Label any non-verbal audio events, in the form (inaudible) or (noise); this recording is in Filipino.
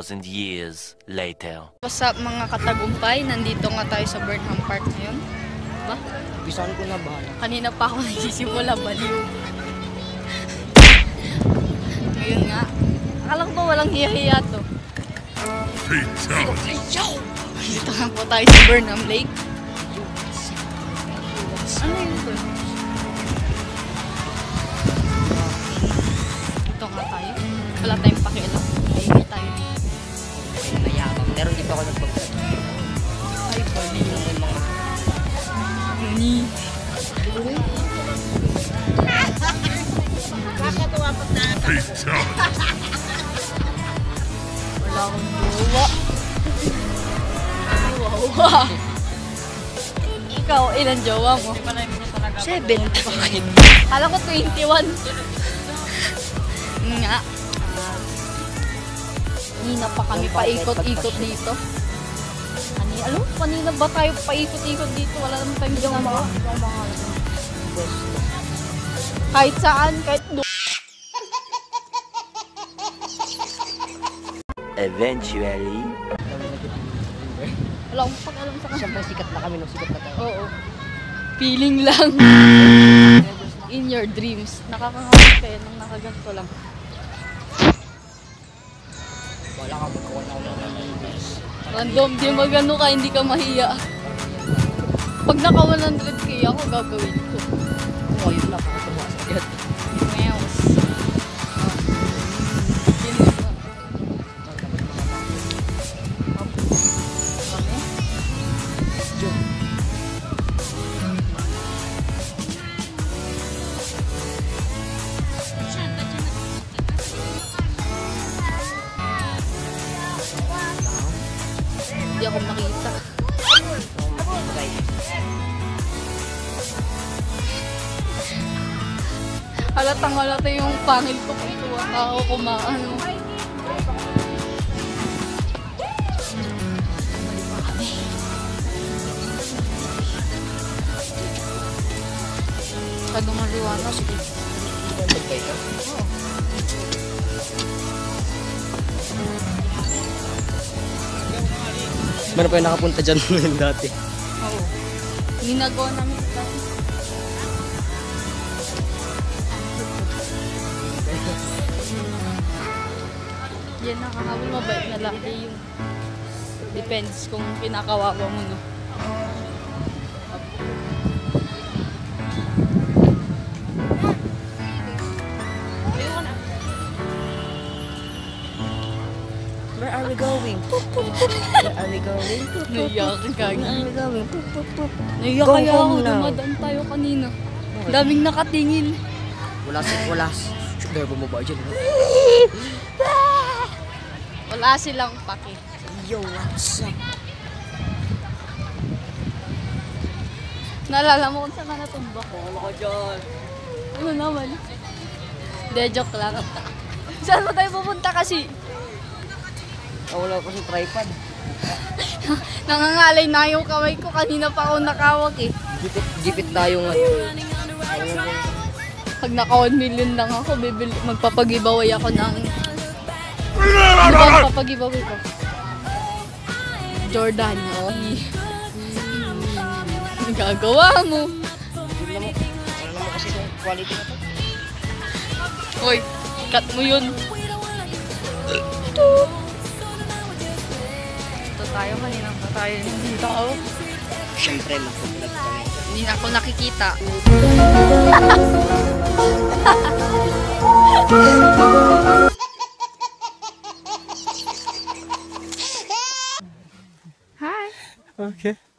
2,000 years later. What's up mga katagumpay? Nandito nga tayo sa Burnham Park ngayon. Diba? Bisan ko na bahala. Kanina pa ako (laughs) nagsisimula baliw. ngayon nga. Akala ko ba walang hiya-hiya to? Dito nga po tayo sa Burnham Lake. Wow. (laughs) Ikaw, ilan jowa mo? Seven. Bakit? Kala ko 21. Nga. Kanina pa kami paikot-ikot dito. Ani, alam, mo, kanina ba tayo paikot-ikot dito? Wala naman tayong ginagawa. Kahit saan, kahit do- Eventually, Wala akong pag-alam sa kanila. Siyempre sikat na kami nung sikat na tayo. Oo. Feeling lang. In your dreams. Nakakangawin kayo nang nakaganto lang. Wala ka magkawa na ako ng. Random, di magano ka, hindi ka mahiya. Pag naka 100k ako, gagawin ko. Oo, yun na. Pakatuwa sa agad. Meows. Hindi ako makita. Halatang halata yung pangil ko kung tuwa ako kumaano. Masyadong maliwanag. Magbay ka. Meron pa yung nakapunta dyan (laughs) ngayon dati. Oo. Ginagawa namin ito. Yan nakakawal mabait na lagi yung depends kung kinakawawa mo no. We going? Where are we going? Naiyakin ka. Where are we going? Naiyak Go kaya home ako. now. Dumadaan tayo kanina. Daming nakatingin. Wala si wala. Sugar bumaba dyan. Wala silang pake. Yo, what's up? Naalala mo kung saan ka natumba ko? Wala ka dyan. Ano naman? Hindi, joke lang. (laughs) Saan ba tayo pupunta kasi? Ah, wala ko sa tripod. (laughs) Nangangalay na yung kamay ko. Kanina pa ako nakawag eh. Gipit, gipit tayo nga. Pag naka 1 million lang ako, bibili, magpapag-giveaway ako ng... Ano ba ang papag-giveaway ko? Jordan. Oh. Ang (laughs) gagawa mo. Wala mo, kasi quality na to. Hoy, cut mo yun. tayo, mahinap na tayo ng tao. Siyempre, makulat kami. Hindi ako nakikita. Hi! Okay.